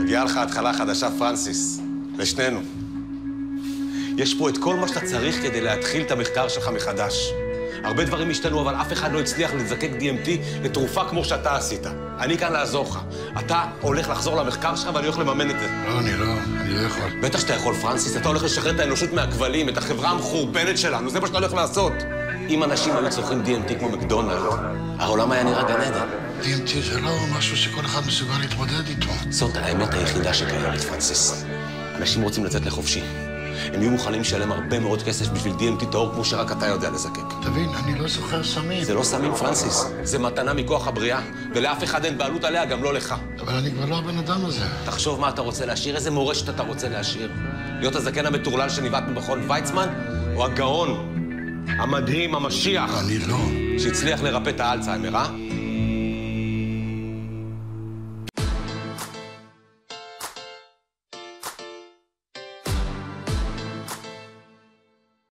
מגיעה לך התחלה חדשה, פרנסיס. לשנינו. יש פה את כל מה שאתה צריך כדי להתחיל את המחקר שלך מחדש. הרבה דברים השתנו, אבל אף אחד לא הצליח לזקק DMT לתרופה כמו שאתה עשית. אני כאן לעזור לך. אתה הולך לחזור למחקר שלך ואני הולך לממן את זה. לא, אני לא, אני לא יכול. בטח שאתה יכול, פרנסיס. אתה הולך לשחרר את האנושות מהכבלים, את החברה המחורבנת שלנו. זה מה שאתה הולך לעשות. אם אנשים היו צורכים DMT כמו מקדונלד, העולם היה נראה גן עדן. DMT זה לא משהו שכל אחד מסוגל להתמודד איתו. זאת האמת היחידה שקיימת, פרנסיס. אנשים רוצים לצאת לחופשי. הם יהיו מוכנים לשלם הרבה מאוד כסף בשביל DMT טהור כמו שרק אתה יודע לזקק. תבין, אני לא זוכר סמים. זה לא סמים, פרנסיס. זה מתנה מכוח הבריאה, ולאף אחד אין בעלות עליה, גם לא לך. אבל אני כבר לא הבן אדם הזה. תחשוב מה אתה רוצה להשאיר, איזה מורשת אתה רוצה להשאיר. להיות הזקן המטורלל שניווט במכון ויצמן, או הגאון, המדהים, המשיח, אני לא. שהצליח לרפא את האלצהיימר, אה?